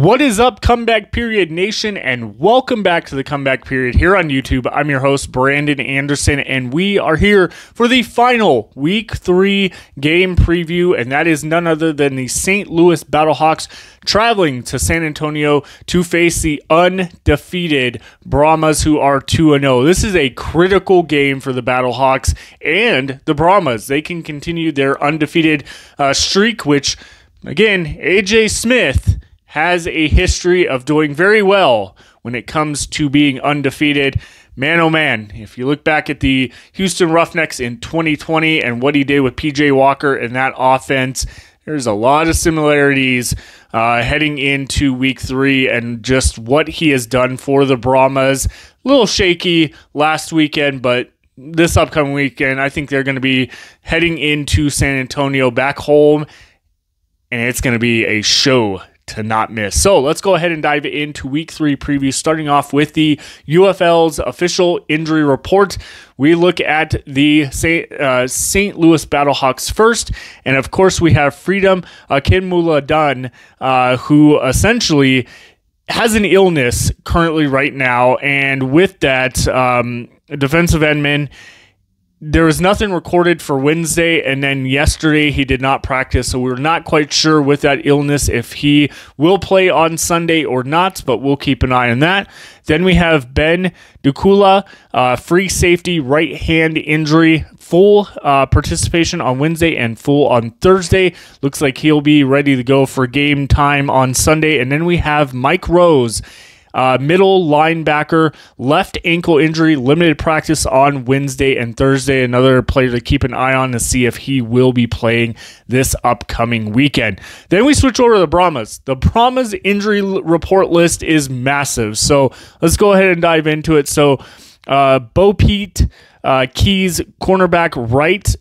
What is up, Comeback Period Nation, and welcome back to the Comeback Period here on YouTube. I'm your host, Brandon Anderson, and we are here for the final Week 3 game preview, and that is none other than the St. Louis Battlehawks traveling to San Antonio to face the undefeated Brahmas, who are 2 0. This is a critical game for the Battlehawks and the Brahmas. They can continue their undefeated uh, streak, which, again, AJ Smith has a history of doing very well when it comes to being undefeated. Man, oh man, if you look back at the Houston Roughnecks in 2020 and what he did with PJ Walker and that offense, there's a lot of similarities uh, heading into week three and just what he has done for the Brahmas. A little shaky last weekend, but this upcoming weekend, I think they're going to be heading into San Antonio back home, and it's going to be a show to not miss. So let's go ahead and dive into week three preview, starting off with the UFL's official injury report. We look at the St. Uh. Louis Battlehawks first, and of course, we have Freedom Akinmoladun, uh, who essentially has an illness currently right now, and with that, um, defensive endman there was nothing recorded for Wednesday, and then yesterday he did not practice, so we are not quite sure with that illness if he will play on Sunday or not, but we'll keep an eye on that. Then we have Ben DeLuca, uh, free safety, right hand injury, full uh, participation on Wednesday and full on Thursday. Looks like he'll be ready to go for game time on Sunday. And then we have Mike Rose uh, middle linebacker, left ankle injury, limited practice on Wednesday and Thursday. Another player to keep an eye on to see if he will be playing this upcoming weekend. Then we switch over to the Brahmas. The Brahmas injury report list is massive. So let's go ahead and dive into it. So, uh, Bo Pete, uh, Keyes, cornerback right,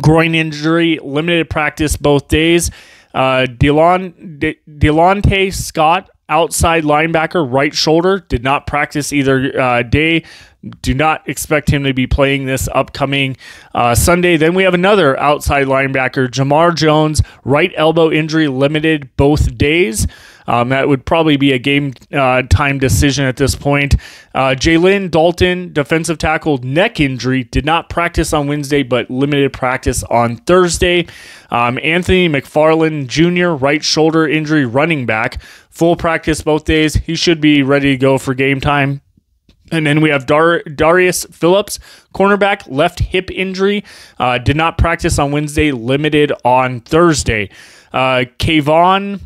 groin injury, limited practice both days. Uh, Delon, De- Delontae Scott, outside linebacker, right shoulder, did not practice either uh, day. Do not expect him to be playing this upcoming uh, Sunday. Then we have another outside linebacker, Jamar Jones, right elbow injury, limited both days. Um, that would probably be a game uh, time decision at this point. Uh, Jalen Dalton, defensive tackle, neck injury, did not practice on Wednesday, but limited practice on Thursday. Um, Anthony McFarland Jr., right shoulder injury, running back, full practice both days. He should be ready to go for game time. And then we have Dar- Darius Phillips, cornerback, left hip injury. Uh, did not practice on Wednesday, limited on Thursday. Uh, Kayvon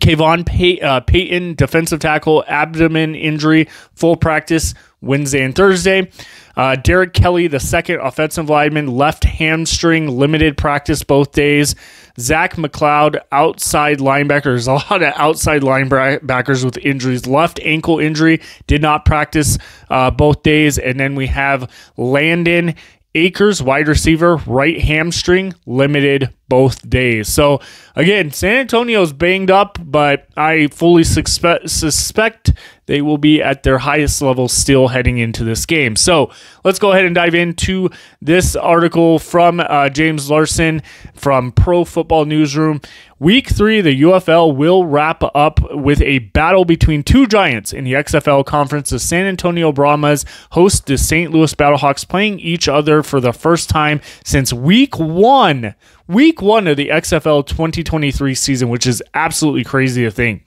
Kayvon Pay- uh, Payton, defensive tackle, abdomen injury, full practice Wednesday and Thursday. Uh, Derek Kelly, the second offensive lineman, left hamstring, limited practice both days. Zach McLeod, outside linebacker. There's a lot of outside linebackers with injuries. Left ankle injury, did not practice uh, both days. And then we have Landon Akers, wide receiver, right hamstring, limited both days. So again, San Antonio's banged up, but I fully suspect suspect they will be at their highest level still heading into this game. So let's go ahead and dive into this article from uh, James Larson from Pro Football Newsroom. Week three, the UFL will wrap up with a battle between two giants in the XFL conference. The San Antonio Brahmas host the St. Louis Battlehawks, playing each other for the first time since week one week one of the XFL 2023 season, which is absolutely crazy to think.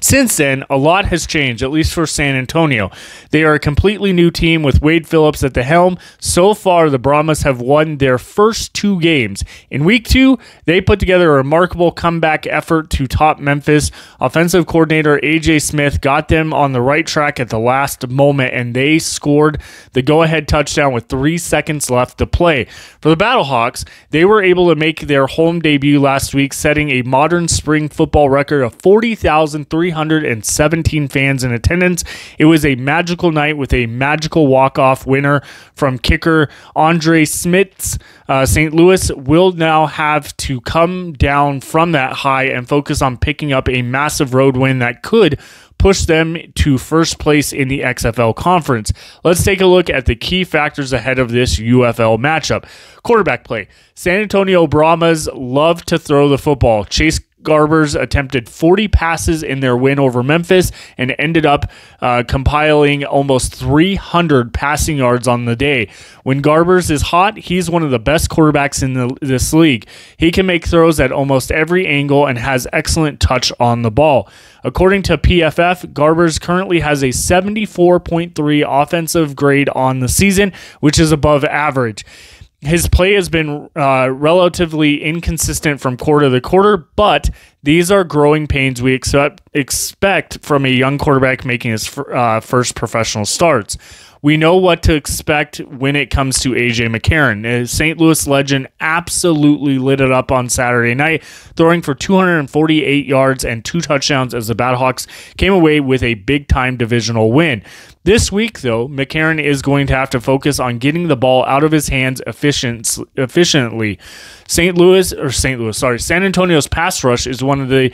Since then, a lot has changed, at least for San Antonio. They are a completely new team with Wade Phillips at the helm. So far, the Brahmas have won their first two games. In week two, they put together a remarkable comeback effort to top Memphis. Offensive coordinator AJ Smith got them on the right track at the last moment, and they scored the go ahead touchdown with three seconds left to play. For the Battlehawks, they were able to make their home debut last week, setting a modern spring football record of 40,000. 1,317 fans in attendance. It was a magical night with a magical walk-off winner from kicker Andre Szmyt. Uh, St. Louis will now have to come down from that high and focus on picking up a massive road win that could push them to first place in the XFL conference. Let's take a look at the key factors ahead of this UFL matchup. Quarterback play. San Antonio Brahmas love to throw the football. Chase Garbers attempted 40 passes in their win over Memphis and ended up uh, compiling almost 300 passing yards on the day. When Garbers is hot, he's one of the best quarterbacks in the, this league. He can make throws at almost every angle and has excellent touch on the ball. According to PFF, Garbers currently has a 74.3 offensive grade on the season, which is above average. His play has been uh, relatively inconsistent from quarter to quarter, but these are growing pains we expect, expect from a young quarterback making his uh, first professional starts we know what to expect when it comes to AJ McCarron. St. Louis legend absolutely lit it up on Saturday night, throwing for 248 yards and two touchdowns as the Battlehawks came away with a big time divisional win. This week, though, McCarron is going to have to focus on getting the ball out of his hands efficient, efficiently. St. Louis, or St. Louis, sorry, San Antonio's pass rush is one of the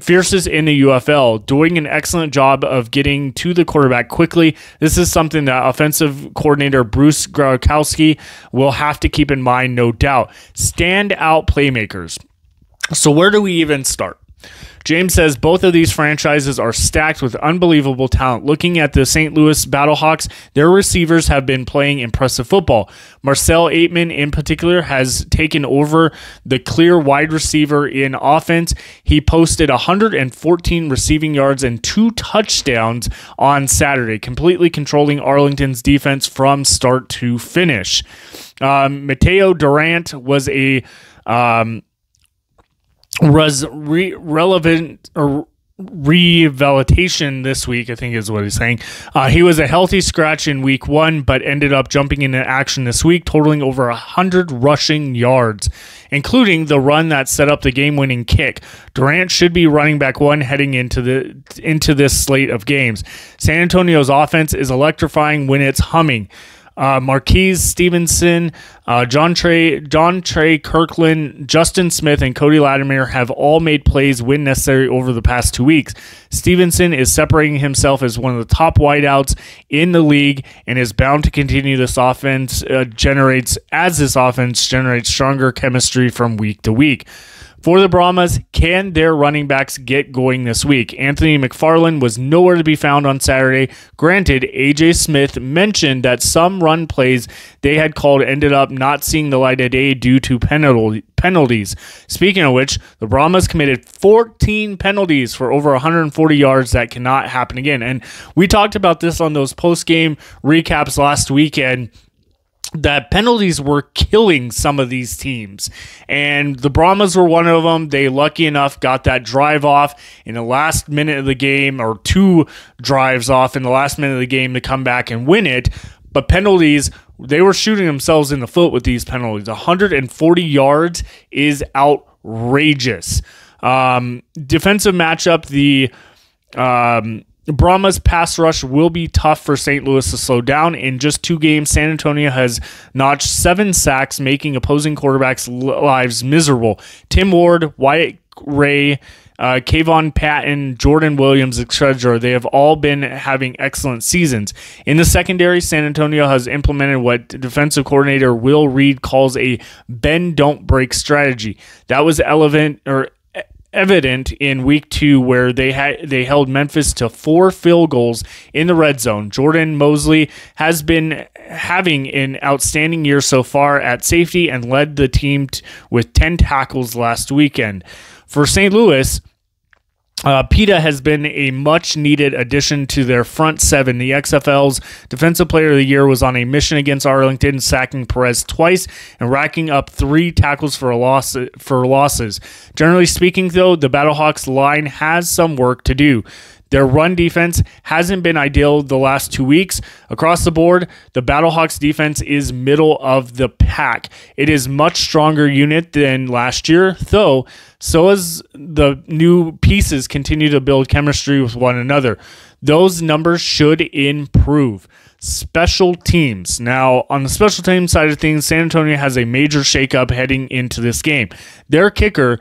fiercest in the UFL, doing an excellent job of getting to the quarterback quickly. This is something that offensive coordinator Bruce Gradkowski will have to keep in mind, no doubt. Standout playmakers. So, where do we even start? James says both of these franchises are stacked with unbelievable talent. Looking at the St. Louis Battlehawks, their receivers have been playing impressive football. Marcel Ateman, in particular, has taken over the clear wide receiver in offense. He posted 114 receiving yards and two touchdowns on Saturday, completely controlling Arlington's defense from start to finish. Um, Mateo Durant was a um, was re- relevant or rehabilitation this week, I think is what he's saying. Uh, he was a healthy scratch in week one, but ended up jumping into action this week, totaling over 100 rushing yards, including the run that set up the game winning kick. Durant should be running back one heading into the into this slate of games. San Antonio's offense is electrifying when it's humming uh, Marquez Stevenson, uh, Jontre, John Trey Kirkland, Justin Smith, and Cody Latimer have all made plays when necessary over the past two weeks. Stevenson is separating himself as one of the top wideouts in the league and is bound to continue this offense uh, generates as this offense generates stronger chemistry from week to week. For the Brahmas, can their running backs get going this week? Anthony McFarland was nowhere to be found on Saturday. Granted, AJ Smith mentioned that some run plays they had called ended up not seeing the light of day due to penalties. Speaking of which, the Brahmas committed 14 penalties for over 140 yards that cannot happen again. And we talked about this on those post game recaps last weekend that penalties were killing some of these teams. And the Brahmas were one of them. They, lucky enough, got that drive off in the last minute of the game, or two drives off in the last minute of the game to come back and win it. But penalties, they were shooting themselves in the foot with these penalties. 140 yards is outrageous. Um, defensive matchup, the. Um, Brahma's pass rush will be tough for St. Louis to slow down. In just two games, San Antonio has notched seven sacks, making opposing quarterbacks' lives miserable. Tim Ward, Wyatt Ray, uh, Kayvon Patton, Jordan Williams, etc. They have all been having excellent seasons. In the secondary, San Antonio has implemented what defensive coordinator Will Reed calls a bend don't break strategy. That was relevant or evident in week two where they had they held Memphis to four field goals in the red zone. Jordan Mosley has been having an outstanding year so far at safety and led the team t- with 10 tackles last weekend. For St. Louis, uh, Pita has been a much needed addition to their front seven. The XFL's Defensive Player of the Year was on a mission against Arlington, sacking Perez twice and racking up three tackles for a loss for losses. Generally speaking, though, the Battlehawks line has some work to do. Their run defense hasn't been ideal the last two weeks. Across the board, the Battlehawks defense is middle of the pack. It is much stronger unit than last year, though so as the new pieces continue to build chemistry with one another. Those numbers should improve special teams. Now, on the special team side of things, San Antonio has a major shakeup heading into this game. Their kicker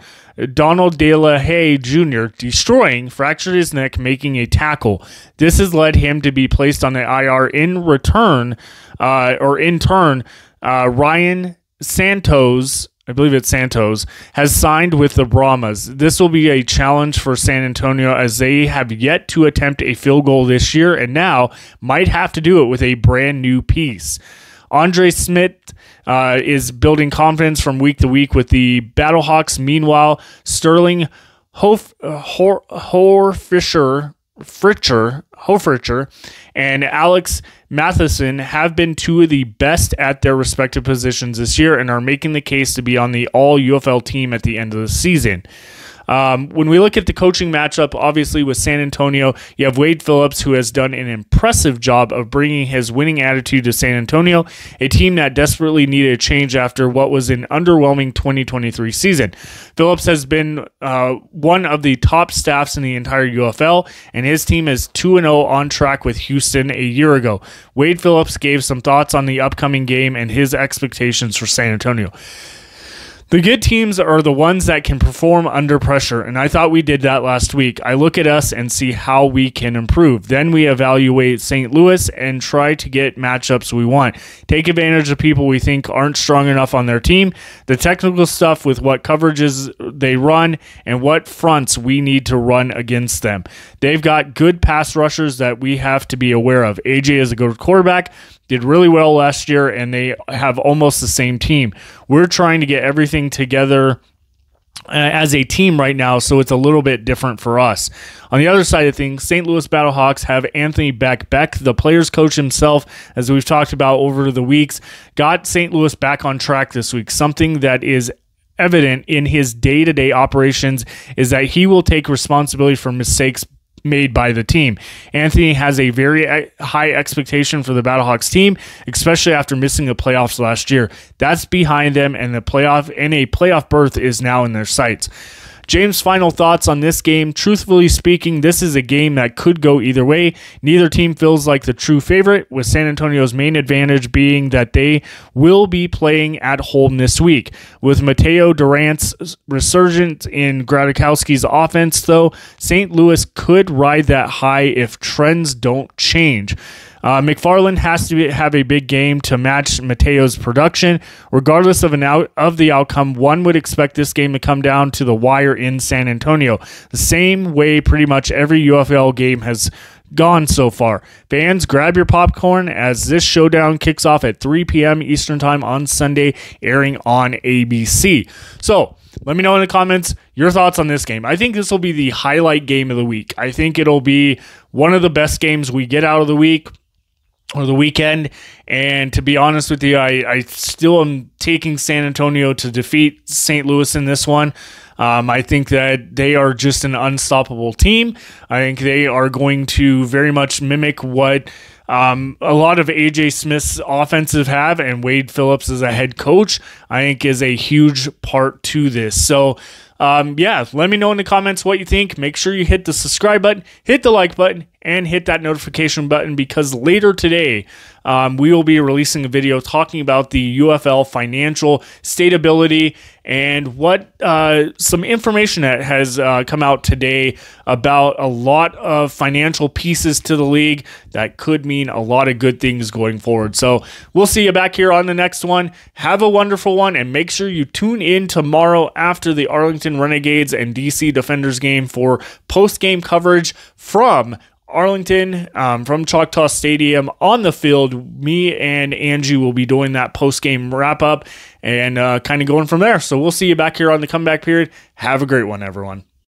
Donald De La Haye Jr. destroying, fractured his neck, making a tackle. This has led him to be placed on the IR in return, uh, or in turn, uh, Ryan Santos I believe it's Santos, has signed with the Brahmas. This will be a challenge for San Antonio as they have yet to attempt a field goal this year and now might have to do it with a brand new piece. Andre Szmyt uh, is building confidence from week to week with the Battlehawks. Meanwhile, Sterling Hof, uh, Hor, Fritcher, Hofrichter and Alex Matheson have been two of the best at their respective positions this year and are making the case to be on the all UFL team at the end of the season. Um, when we look at the coaching matchup, obviously with San Antonio, you have Wade Phillips, who has done an impressive job of bringing his winning attitude to San Antonio, a team that desperately needed a change after what was an underwhelming 2023 season. Phillips has been uh, one of the top staffs in the entire UFL, and his team is 2 0 on track with Houston a year ago. Wade Phillips gave some thoughts on the upcoming game and his expectations for San Antonio. The good teams are the ones that can perform under pressure, and I thought we did that last week. I look at us and see how we can improve. Then we evaluate St. Louis and try to get matchups we want. Take advantage of people we think aren't strong enough on their team, the technical stuff with what coverages they run, and what fronts we need to run against them. They've got good pass rushers that we have to be aware of. AJ is a good quarterback did really well last year, and they have almost the same team. We're trying to get everything together uh, as a team right now, so it's a little bit different for us. On the other side of things, St. Louis Battlehawks have Anthony Becht. Becht, the players coach himself, as we've talked about over the weeks, got St. Louis back on track this week. Something that is evident in his day to day operations is that he will take responsibility for mistakes made by the team. Anthony has a very uh, high expectation for the Battlehawks team, especially after missing the playoffs last year. That's behind them, and the playoff and a playoff berth is now in their sights. James, final thoughts on this game. Truthfully speaking, this is a game that could go either way. Neither team feels like the true favorite, with San Antonio's main advantage being that they will be playing at home this week. With Mateo Durant's resurgence in Gradkowski's offense, though, St. Louis could ride that high if trends don't change. Uh, McFarland has to have a big game to match Mateo's production. Regardless of an out of the outcome, one would expect this game to come down to the wire in San Antonio. The same way pretty much every UFL game has gone so far. Fans, grab your popcorn as this showdown kicks off at 3 p.m. Eastern Time on Sunday, airing on ABC. So, let me know in the comments your thoughts on this game. I think this will be the highlight game of the week. I think it'll be one of the best games we get out of the week or the weekend. And to be honest with you, I, I still am taking San Antonio to defeat St. Louis in this one. Um, I think that they are just an unstoppable team. I think they are going to very much mimic what um, a lot of AJ Smith's offensive have, and Wade Phillips as a head coach, I think is a huge part to this. So, um, yeah, let me know in the comments what you think. Make sure you hit the subscribe button, hit the like button, and hit that notification button because later today um, we will be releasing a video talking about the UFL financial stability and what uh, some information that has uh, come out today about a lot of financial pieces to the league that could mean a lot of good things going forward. So we'll see you back here on the next one. Have a wonderful one and make sure you tune in tomorrow after the Arlington Renegades and DC Defenders game for post game coverage from Arlington um, from Choctaw Stadium on the field. Me and Angie will be doing that post game wrap up and uh, kind of going from there. So we'll see you back here on the comeback period. Have a great one, everyone.